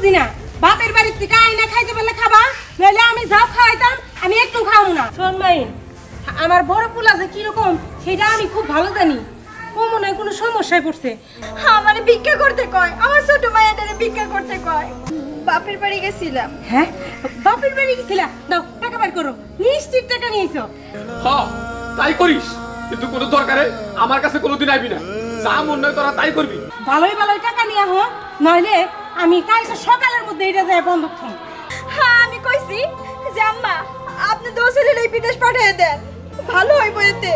বুঝি না। বাপের বাড়ির থেকে আইনা খাইতে পারলে খাবা নইলে আমি যাও খাওয়াইতাম আমি একটু খাওয়াবো না। শোন মাইন আমার বড় পোলা যে কীরকম সেটা আমি খুব ভালো জানি। ও মনে হয় কোনো সমস্যায় পড়ছে। আমার ভিক্ষা করতে কয় আমার ছোট মায়ের ভিক্ষা করতে কয়। বাপের বাড়ি গেছিলাম। হ্যাঁ? বাপের বাড়ি গেছিলা? দাও টাকা বের করো। নিশ্চিত টাকা নিয়েছো। হ তাই করিস। কিন্তু কোনো দরকারে আমার কাছে কোনোদিন আইবি না। যা মন নয় তোরা তাই করবি। ভালোই ভালোই টাকা নিয়ে হো নইলে আমি কালকে সকালের মধ্যে এটা যায় বন্ধ হ্যাঁ আমি কইছি যে আম্মা, আপনি দোষের এই বিদেশ পাঠিয়ে দেন। ভালো হইব এতে।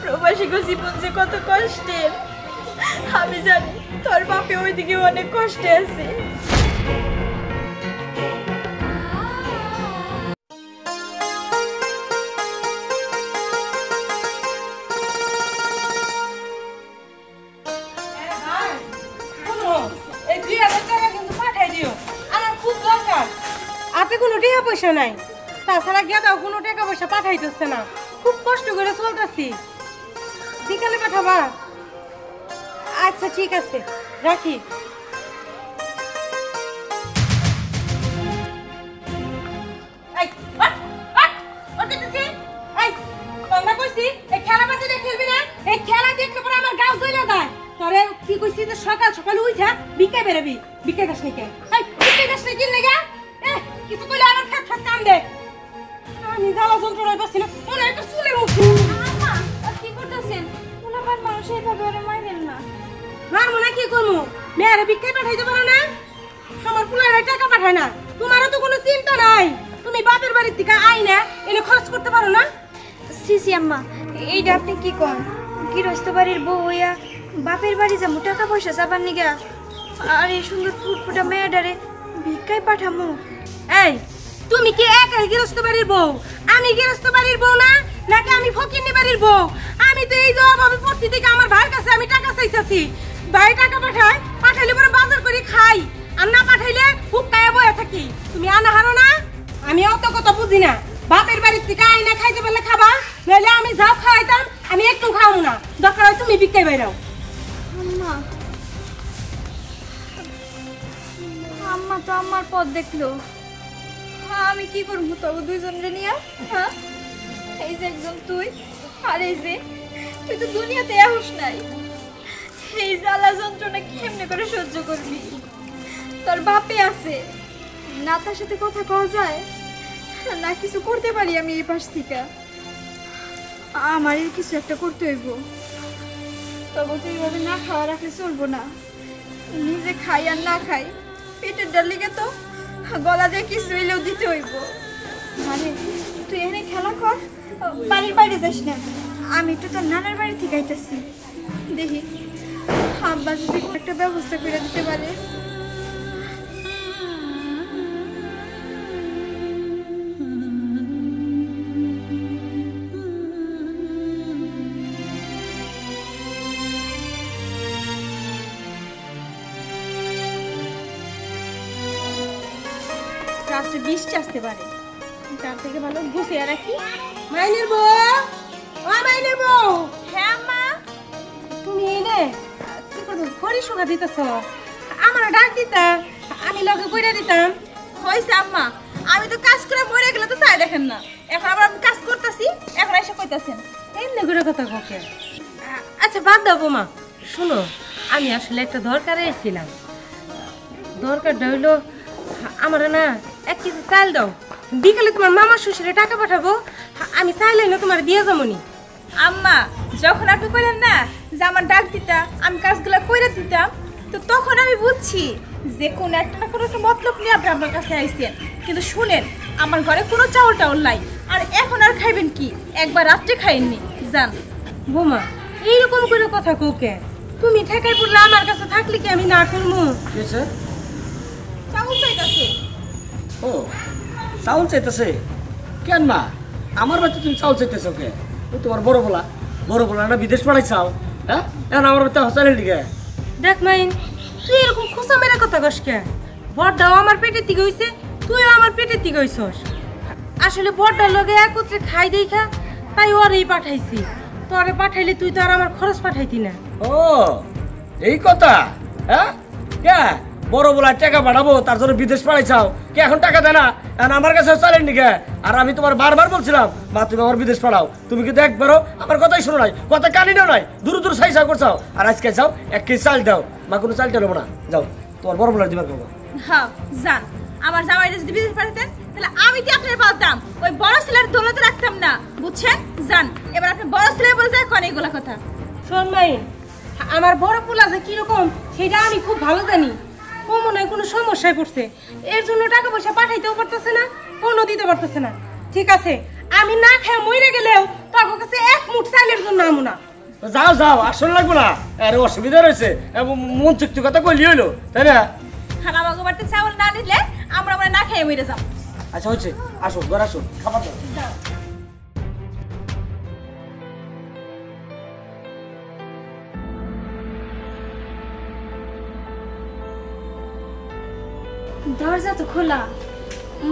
প্রবাসী গো জীবন যে কত কষ্টের। আমি জানি তোর বাপে ওইদিকে অনেক কষ্টে আছে। পয়সা নাই। তাছাড়া গেদাও কোনো টাকা পয়সা পাঠাইতেছে না। খুব কষ্ট করে চলতেছি। বিকালে পাঠাবা? আচ্ছা ঠিক আছে। রাখি। সকাল সকাল উঠা বিকে বেরোবি। বিকে যাস নাকি বিকে যাস নাকি কিছু কইলে আমার খাত খাত কান দে আমি জ্বালা যন্ত্রণায় পাচ্ছি না। ওরা একটা চুলে মুখ আম্মা কি করতেছেন? উনাবার মানুষ এইভাবে ওরে মাইরেন না। মার মনে কি করব? মেয়েরা পাঠাইতে পারো না? আমার পুলারা টাকা পাঠায় না। তোমারও তো কোনো চিন্তা নাই। তুমি বাপের বাড়ির থেকে আই না এনে খরচ করতে পারো না? সিসি আম্মা এইটা আপনি কি কন? গৃহস্থ বাড়ির বউ হইয়া বাপের বাড়ি যাব টাকা পয়সা চাবার নিগা। আর এই সুন্দর ফুটফুটা মেয়েটারে ভিক্ষায় পাঠামো। এই তুমি কি একাই গৃহস্থ বাড়ির বউ? আমি গৃহস্থ বাড়ির বউ না? নাকি আমি ফকিন্নি বাড়ির বউ? আমি তো এই জবাব আমি পড়ছি থেকে আমার ভাইয়ের কাছে আমি টাকা চাইতেছি। ভাই টাকা পাঠায়, পাঠাইলে পরে বাজার করে খাই। আর না পাঠাইলে হুক্কায় বয়ে থাকি। তুমি আনা হারো না? আমি অত কথা বুঝি না। বাপের বাড়ির থেকে আইনা খাইতে পারলে খাবা, নইলে আমি যাও খাওয়াইতাম, আমি একটু খাওয়াবো না। দরকার হয় তুমি বিক্কাই বাইরাও। আম্মা। আম্মা তো আমার পথ দেখল। আমি কি করব তবে দুইজনরে নিয়ে? হ্যাঁ? এই যে একজন তুই আর এই যে, তুই তো দুনিয়াতে আহুস নাই। এই জ্বালা যন্ত্রণা কেমনে করে সহ্য করবি? তোর বাপে আছে। না তার সাথে কথা কওয়া যায়, না কিছু করতে পারি আমি এই পাশ থেকে। আমারই কিছু একটা করতে হইব। তবে তো এইভাবে না খাওয়া রাখলে চলবো না। নিজে খাই আর না খাই, পেটের ডাল লিগে তো গলা দিয়ে কিছু হইলেও দিতে হইব। মানে তুই এখানে খেলা কর। বাড়ির বাইরে যাস না। আমি তো তোর নানার বাড়ি থেকে আইতেছি। দেখি, আব্বা যদি একটা ব্যবস্থা করে দিতে পারে। রাত্রে বৃষ্টি আসতে পারে। তার থেকে ভালো গুছিয়ে রাখি। মাইনের বউ! মাইনের বউ! হ্যাঁ মা তুমি এনে কি করছ খড়ি শুকা দিতেছ। আমার ডাক দিতা, আমি লগে কইরা দিতাম হয়েছে আম্মা, আমি তো কাজ করে মরে গেলে তো চাই দেখেন না। এখন আবার আমি কাজ করতেছি, এখন এসে কইতাছেন। এমনি করে কথা ককে আচ্ছা বাদ দাও বোমা। শোনো, আমি আসলে একটা দরকারে এসেছিলাম দরকারটা হইল আমার না এক কেজি চাল দাও। বিকালে তোমার মামা শ্বশুরে টাকা পাঠাবো। আমি চাইলে না তোমার দিয়ে যাবনি আম্মা যখন আপনি কইলেন না যে আমার ডাক দিতা আমি কাজগুলো কইরা দিতাম তো তখন আমি বুঝছি যে কোন একটা না কোনো একটা মতলব নিয়ে আপনি আমার কাছে আইছেন। কিন্তু শুনেন আমার ঘরে কোনো চাউল টাউল নাই। আর এখন আর খাইবেন কি? একবার রাত্রে খাইননি। যান। বোমা এইরকম করে কথা কোকে তুমি ঠেকাই পড়লে আমার কাছে থাকলে কি আমি না করব কিসে চাউল চাইতাছে। ও চাউল চাইতেছে। কেন মা? আমার বাড়িতে তুমি চাউল চাইতেছো কে? ও তোমার বড় বলা। বড় বলা না বিদেশ পাঠাই চাও হ্যাঁ? এখন আমার বাড়িতে হসালের দিকে দেখ মাইন তুই এরকম খোঁচা মেরে কথা কস কে? বড়টাও আমার পেটের দিকে হইছে তুইও আমার পেটের দিকে হইছস। আসলে বড়টার লগে একত্রে খাই দেখা তাই ওরেই পাঠাইছি। তোরে পাঠাইলে তুই তো আর আমার খরচ পাঠাইতি না। ও এই কথা হ্যাঁ? কে? বড় বলা টাকা পাঠাবো তার জন্য বিদেশ পাঠাইছাও। কে এখন টাকা দেয় না? এখন আমার কাছে চলেন নিকে আর আমি তোমার বারবার বলছিলাম মা তুমি আমার বিদেশ পাঠাও। তুমি কিন্তু একবারও আমার কথাই শোনো নাই কথা কানি নাও নাই দূর দূর সাইসা করছাও। আর আজকে যাও এক কেজি চাল দাও। মা কোনো চাল টেলো না। যাও তোমার বড় বলা দিবার খাব হ্যাঁ যান। আমার জামাইটা যদি বিদেশ পাঠাতেন তাহলে আমি কি আপনার পালতাম ওই বড় ছেলের দৌলতে রাখতাম না বুঝছেন? যান এবার আপনি বড় ছেলে বলে যায় কোন এগুলা কথা? শোন মাই আমার বড় পোলা যে কীরকম সেটা আমি খুব ভালো জানি। ও মনে হয় কোনো সমস্যায় পড়ছে। এর জন্য টাকা পয়সা পাঠাইতেও পারতেছে না ফোনও দিতে পারতেছে না। ঠিক আছে আমি না খেয়ে মরে গেলেও তোর কাছে এক মুঠ চাইলের জন্য আমু না। যাও যাও আসল লাগবে না। আরে অসুবিধা রয়েছে। এবং মন চুক্তি কথা কইলি হইল তাই না? আর আমাকে বাড়িতে চাউল না নিলে আমরা আমরা না খেয়ে মরে যাব। আচ্ছা হচ্ছে আসো ঘর আসো খাবার দাও। দরজা তো খোলা।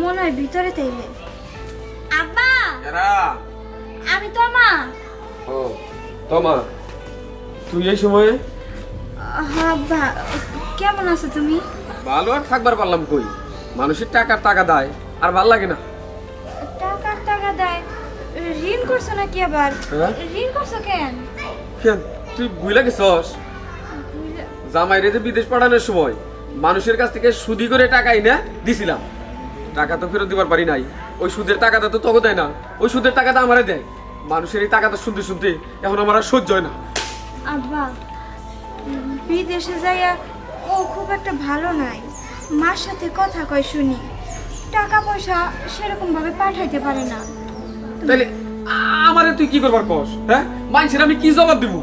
মনে হয় ভিতরে তাইলে আব্বা! এরা! আমি তো মা। ও তোমা তুই এই সময়ে? আব্বা কেমন আছো তুমি? ভালো আর থাকবার পারলাম কই? মানুষের টাকার টাকা দেয় আর ভালো লাগে না। টাকা টাকা দেয়। ঋণ করছ নাকি আবার? হ্যাঁ? ঋণ করছ কেন? কেন? তুই বুঝলা গেছস? জামাই রে যে বিদেশ পাঠানোর সময় মানুষের কাছ থেকে সুদি করে টাকা এনে দিছিলাম। টাকা তো ফেরত দিবার পারি নাই। ওই সুদের টাকাটা তো তোকে দেয় না। ওই সুদের টাকাটা আমারে দেয়। মানুষের এই টাকাটা শুনতে শুনতে এখন আমার আর সহ্য হয় না। আব্বা বিদেশে যাইয়া ও খুব একটা ভালো নাই। মার সাথে কথা কয় শুনি। টাকা পয়সা সেরকম ভাবে পাঠাইতে পারে না। তাইলে আ- আমারে তুই কি করবার কস হ্যাঁ? মানুষের আমি কি জবাব দিব?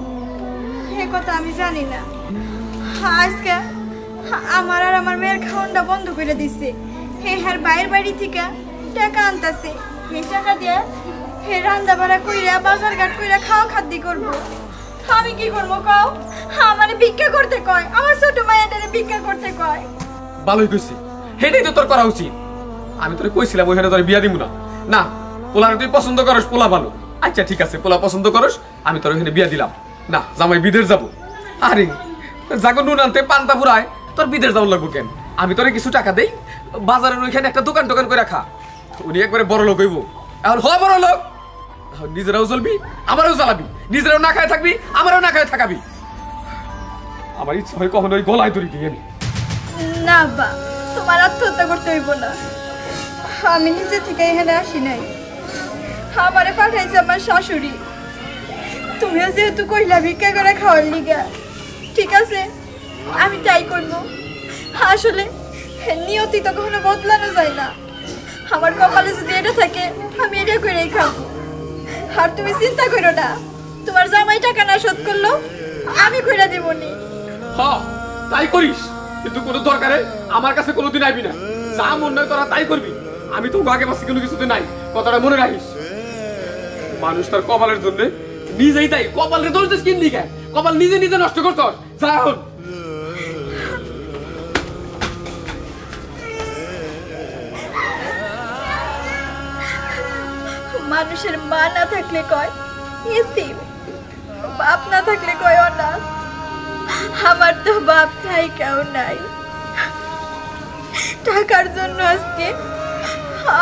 সে কথা আমি জানি না। আজকে আমার আর আমার মেয়ের খাওয়ানটা বন্ধ করে দিছে। হে হ্যার বাইরের বাড়ি থেকে টাকা আনতাছে। হে টাকা দিয়ে হে রান্না বাড়া কইরা বাজার ঘাট কইরা খাওয়া খাদ্য করব। আমি কি করব কও? আমারে ভিক্ষা করতে কয়। আমার ছোট মায়ের ভিক্ষা করতে কয়। ভালোই কইছি। হেটাই তো তোর করা উচিত। আমি তোরে কইছিলাম ওইখানে তোর বিয়া দিব না। না পোলা তুই পছন্দ করস, পোলা ভালো। আচ্ছা ঠিক আছে, পোলা পছন্দ করস, আমি তোর ওইখানে বিয়া দিলাম। না, জামাই বিদেশ যাব। আরে, জাগো নুন আনতে, পান্তা ফুরায়। তোর বিদেশ যাওয়ার লাগবো কেন? আমি তোরে কিছু টাকা দেই, বাজারের ওইখানে একটা দোকান টোকান করে রাখা উনি একবারে বড় লোক হইব। এখন হ বড় লোক। নিজেরাও চলবি আমারও চালাবি নিজেরাও না খায় থাকবি, আমারও না খায় থাকাবি। আমার ইচ্ছা হয় কখনো ওই গলায় দড়ি দিয়ে নি না বা তোমার আত্মহত্যা করতে হইব না। আমি নিজে থেকে এখানে আসি নাই। আমারে পাঠাইছে আমার শাশুড়ি। তুমিও যেহেতু কইলা, ভিক্ষা করে খাওয়ার লিগা। ঠিক আছে? আমি তাই করব। আসলে নিয়তি তো কখনো বদলানো যায় না। আমার কপালে যদি এটা থাকে, আমি এটা করেই খাব। আর তুমি চিন্তা করো না, তোমার জামাই টাকা না শোধ করল, আমি কইরা দেবনি। হ্যাঁ তাই করিস। কিন্তু কোনো দরকারে আমার কাছে কোনোদিন আইবি না। যা মন নয় তোরা তাই করবি। আমি তো আগে পাশে কোনো কিছুতে নাই। কথাটা মনে রাখিস। মানুষ তার কপালের জন্য নিজেই তাই। কপালের দোষ দিস কিনলি কে? কপাল নিজে নিজে নষ্ট করছস। যা এখন মানুষের মা না থাকলে কয় বাপ না থাকলে কয় না আমার তো বাপ ঠাই কেউ নাই। টাকার জন্য আজকে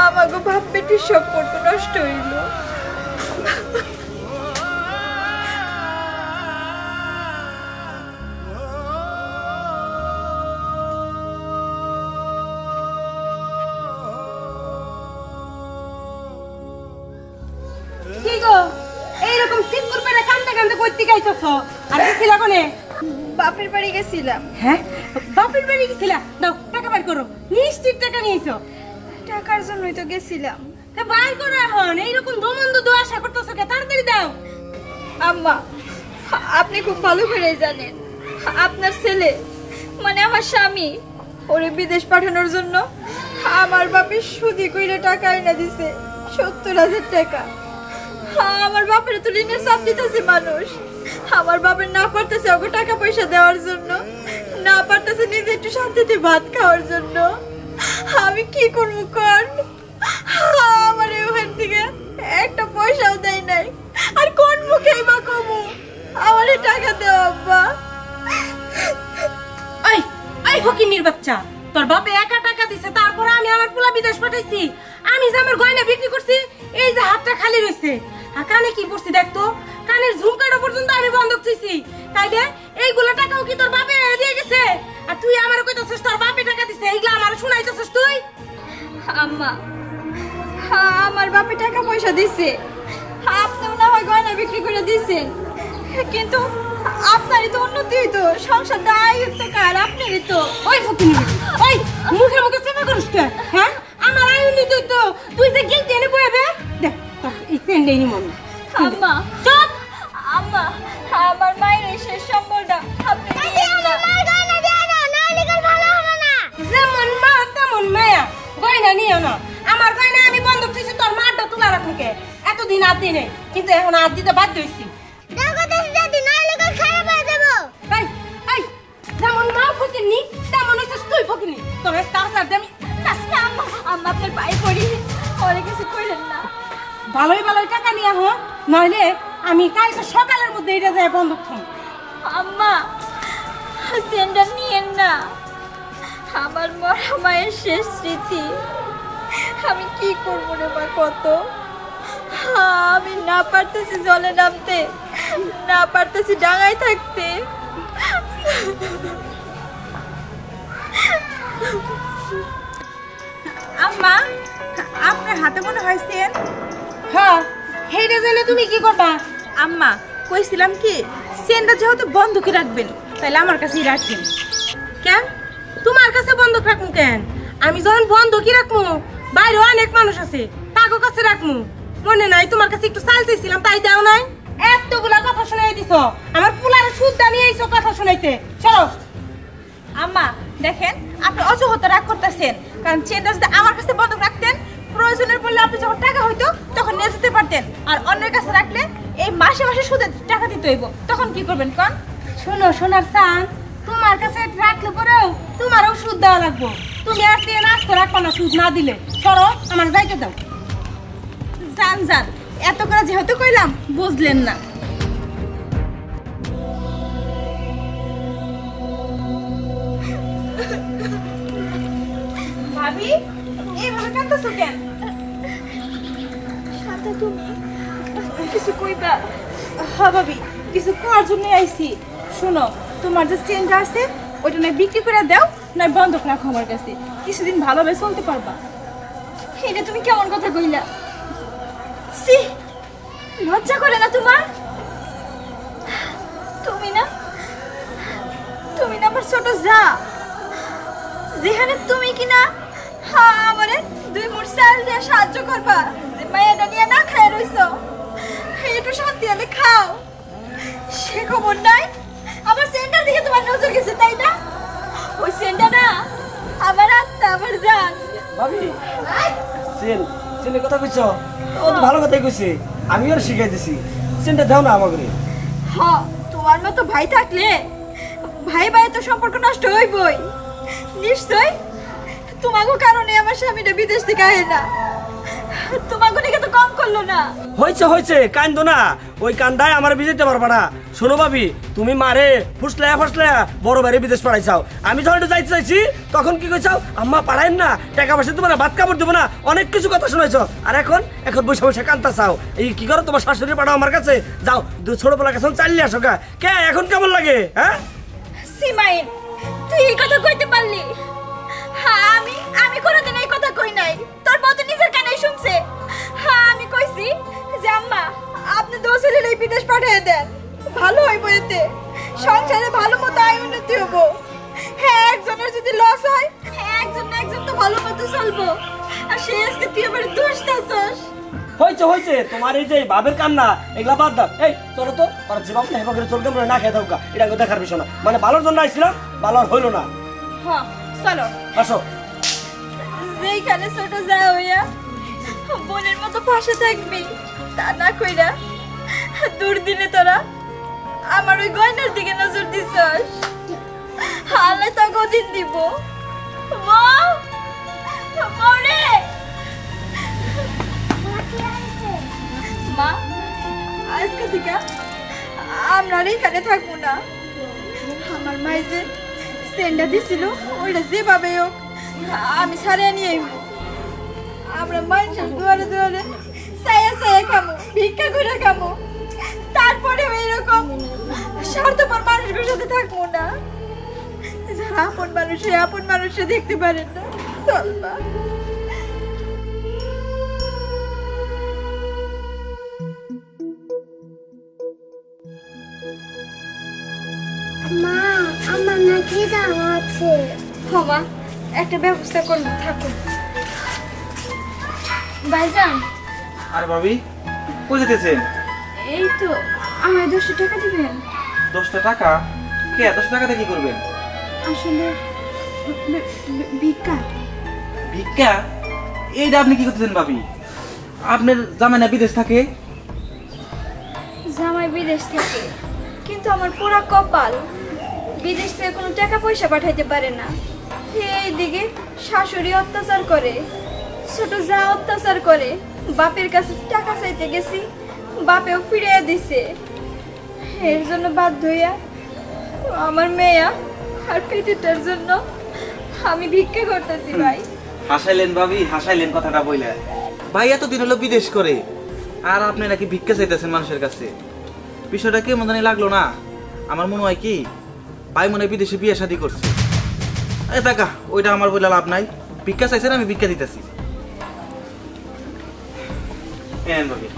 আমাকে বাপ বেটির সম্পর্ক নষ্ট হইল। গাইতেছ আর কি ছিল কোনে? বাপের বাড়ি গেছিলাম হ্যাঁ? বাপের বাড়ি গেছিলা? দাও টাকা বের করো। নিশ্চিত টাকা নিয়েছো। টাকার জন্যই তো গেছিলাম। তা বাইর করো এখন। এইরকম দমন্দ দো আশা করতেছো কে? তাড়াতাড়ি দাও। আম্মা আপনি খুব ভালো করে জানেন। আপনার ছেলে মানে আমার স্বামী ওরে বিদেশ পাঠানোর জন্য আমার বাপের সুদি কইরে টাকা এনে দিছে সত্তর হাজার টাকা। আমার বাপের তো ঋণের চাপ দিতেছে মানুষ। আমার বাপের না পারতেছে ওকে টাকা পয়সা দেওয়ার জন্য। না পারতেছে নিজে একটু শান্তিতে ভাত খাওয়ার জন্য। আমি কি করব কর? আমার ওখান থেকে একটা পয়সাও দেয় নাই। আর কোন মুখেই বা কমু? আমারে টাকা দেও, আব্বা। এই এই ফকিন্নির বাচ্চা, তোর বাপে একা টাকা দিছে, তারপরে আমি আমার পোলা বিদেশ পাঠাইছি। আমি যে আমার গয়না বিক্রি করছি, এই যে হাতটা খালি রয়েছে আর কানে কি পড়ছি দেখতো কানের ঝুমকাটা পর্যন্ত আমি বন্ধক থইছি তাইলে এইগুলো টাকাও কি তোর বাপে দিয়ে গেছে? আর তুই আমার কইতাছিস তোর বাপে টাকা দিছে এইগুলা আমার শুনাইতেছিস তুই? আম্মা হ্যাঁ আমার বাপে টাকা পয়সা দিছে। আপনিও না হয় গয়না বিক্রি করে দিছেন। কিন্তু আপনারই তো উন্নতি হইতো সংসারটা আয়ুক্ত কার আপনারই তো। ওই ফকিন্নি ওই মুখে মুখে চেপা করিস? হ্যাঁ? আমার আয়ুনি তুই তো তুই যে গিলতে এনে বইবে দেখ এই সেন্ডে নি মনে আম্মা। চুপ! আম্মা আমার মায়ের এই শেষ সম্বলটা আপনি যেমন মা তেমন মায়া। গয়না নিও না। আমার গয়না আমি বন্ধক দিছি তোর মারটা তোলা রাখুকে এতদিন আর দিনে কিন্তু এখন আর দিতে বাধ্য হইছি। যেমন মা ফকিনি তেমন হইছিস তুই ফকিনি তার সাথে আমি আম্মা আম্মা আপনার পায়ে পড়ি পরে কিছু কইলেন না। ভালোই ভালোই টাকা নিয়ে হো নইলে আমি কালকে সকালের মধ্যে এটা যায় বন্ধক থাম আম্মা সেন্টার নিয়েন না। আমার মরা মায়ের শেষ স্মৃতি। আমি কি করব রে মা কত? আমি না পারতেছি জলে নামতে না পারতেছি ডাঙায় থাকতে। আম্মা আপনার হাতে মনে হয় সেন? হ্যাঁ। হেইটা জেনে তুমি কি করবা? আম্মা, কইছিলাম কি সেনটা যেহেতু বন্ধকে রাখবেন তাহলে আমার কাছেই রাখবেন। কেন? তোমার কাছে বন্ধক রাখমু কেন? আমি যখন বন্ধকই রাখমু, বাইরেও অনেক মানুষ আছে তাকে কাছে রাখমু। মনে নাই তোমার কাছে একটু চাল চাইছিলাম, তাই দাও নাই? এতগুলা কথা শুনাই দিছ, আমার পুলার সুদ্ধা নিয়ে আইছো কথা শুনাইতে। চলো। আম্মা, দেখেন, আপনি অজুহত রাগ করতেছেন, কারণ চেনটা যদি আমার কাছে বন্ধক রাখতেন প্রয়োজনের পড়লে আপনি যখন টাকা হইতো তখন নিয়ে যেতে পারতেন। আর অন্যের কাছে রাখলে এই মাসে মাসে সুদে টাকা দিতে হইব। তখন কি করবেন কন? শোনো সোনার চান তোমার কাছে রাখলে পরেও তোমারও সুদ দেওয়া লাগবো। তুমি আর দিয়ে নাচতে রাখবা না সুদ না দিলে। সরো আমার যাইতে দাও। জান জান এত করে যেহেতু কইলাম বুঝলেন না। ভাবি এইভাবে কাঁদতেছো কেন? তুমি কিছু কইবা হ্যাঁ ভাবি, কিছু করার জন্য আইছি। শোনো, তোমার যে চেনটা আছে, ওইটা নয় বিক্রি করে দাও নয় বন্ধক রাখো আমার কাছে। কিছুদিন ভালোভাবে চলতে পারবা। এটা তুমি কেমন কথা কইলা? সি লজ্জা করে না তোমার? তুমি না তুমি না আমার ছোট যা। যেখানে তুমি কি না হ্যাঁ আমারে দুই মুঠ চাল দিয়ে সাহায্য করবা। যে মায়াটা নিয়ে না খায় রইছো? একটু শান্তি হলে খাও। সে খবর নাই। আমার সেন্টার দিকে তোমার নজর গেছে তাই না? ওই সেন্টার না আমার আত্মা আমার জান। ভাবি চেন চেনের কথা কইছ? ও তো ভালো কথাই কইছে। আমি ওর শিখাই দিছি চেনটা দাও না আমাকে। হ তোমার মতো ভাই থাকলে ভাই ভাই তো সম্পর্ক নষ্ট হইবই। নিশ্চয় তোমাকে কারণে আমার স্বামীটা বিদেশ থেকে আহে না। করল না। হয়েছে হয়েছে কান্দো না। ওই কান্দায় আমার বিজেতে পারবা না। শোনো ভাবি তুমি মারে বড় বাইরে বিদেশ আমি যখন যাইতে চাইছি তখন কি কইছাও আম্মা পাঠাইন না। টাকা পয়সা দেবো না ভাত কাপড় দেবো না। অনেক কিছু কথা শুনাইছো আর এখন এখন বসে বসে কান্তা চাও। এই কি করো? তোমার শাশুড়ি পাঠাও আমার কাছে। যাও কাছে চালিয়ে আসো কে এখন কেমন লাগে হ্যাঁ? সিমাইন তুই এই কথা কইতে পারলি? হ্যাঁ আমি আমি কোনোদিন এই কথা কই নাই। তোর বউ তো নিজের কানেই শুনছে। আমি কইছি যে আম্মা আপনি এই বিদেশ পাঠিয়ে দেন। ভালো হইব এতে। সংসারে ভালো মতো আয় উন্নতি হব হ্যাঁ একজনের যদি লস হয় হ্যাঁ একজন না একজন তো ভালো মতো চলবো। আর সে আজকে তুই আমার দোষ দাসস হয়েছে হয়েছে তোমার এই যে বাবের কান্না এগুলা বাদ দাও। এই চলো তো ওরা বাবু হেবা করে চলকে না খেয়ে থাকুক এটা দেখার বিষয় না। মানে ভালোর জন্য আইছিলাম ভালো আর হইল না। হ্যাঁ চলো। আসো। যেইখানে ছোট যা হইয়া বোনের পাশে থাকবি। তা না কইরা দুর্দিনে তোরা আমার ওই গয়নার দিকে নজর দিছস। আল্লাহ তো গদিন দিব। মরে! মা, আজকে থেকে আমরা এখানে থাকব না। আমার মাই যে চেনটা দিছিল, ওইটা যেভাবে হোক, আমি ছাড়িয়ে নিয়ে। আমরা মানুষের দুয়ারে দুয়ারে সায়া সায়া খামো ভিক্ষা করে খামো। তারপরে এরকম স্বার্থপর মানুষগুলোর সাথে থাকব না। যারা আপন মানুষে আপন মানুষে দেখতে পারেন না। চল না মা আমার না খিদা আছে। ক্ষমা একটা ব্যবস্থা করব থাকুন। ভাইজান। আরে ভাবি কই যেতেছেন? এই তো আমার দশটা টাকা দিবেন। দশটা টাকা? কে দশটা টাকাতে কি করবেন? আসলে ভিক্ষা ভিক্ষা এইটা আপনি কি করতেছেন ভাবি? আপনার জামাই না বিদেশ থাকে? জামাই বিদেশ থেকে কিন্তু আমার পুরা কপাল বিদেশ থেকে কোনো টাকা পয়সা পাঠাইতে পারে না। এইদিকে শাশুড়ি অত্যাচার করে। ছোট যা অত্যাচার করে, বাপের কাছে টাকা চাইতে গেছি, বাপেও ফিরিয়ে দিছে। এর জন্য বাধ্য হইয়া আমার মেয়া আর পেটেটার জন্য আমি ভিক্ষা করতেছি, ভাই। হাসাইলেন ভাবি, হাসাইলেন কথাটা বইলে। ভাই, এতদিন হলো বিদেশ করে, আর আপনি নাকি ভিক্ষা চাইতেছেন মানুষের কাছে। বিষয়টা কেমন জানি লাগল না। আমার মনে হয় কি, ভাই মনে হয় বিদেশে বিয়ে শাদি করছে। এ টাকা, ওইটা আমার বলে লাভ নাই। ভিক্ষা চাইছেন, আমি ভিক্ষা দিতেছি। নেন ভাবি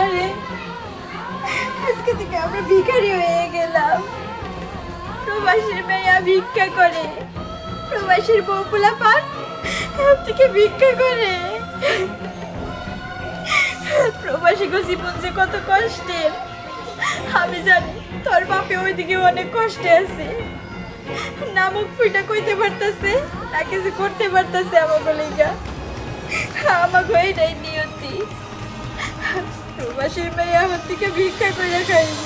আরে, আজকে থেকে আমরা ভিখারি হয়ে গেলাম। প্রবাসীর মেয়া ভিক্ষা করে। প্রবাসীর বউপুলা পান থেকে ভিক্ষা করে। প্রবাসী জীবন যে কত কষ্টের। আমি জানি তোর বাপে ওইদিকে অনেক কষ্টে আছে। নামক ফুইটা কইতে পারতেছে, না কিছু করতে পারতাছে আমাকে লেগা আমাকে এইটাই নিয়তি। প্রবাসীর মেয়ে আমার থেকে ভিক্ষা করে খাইব।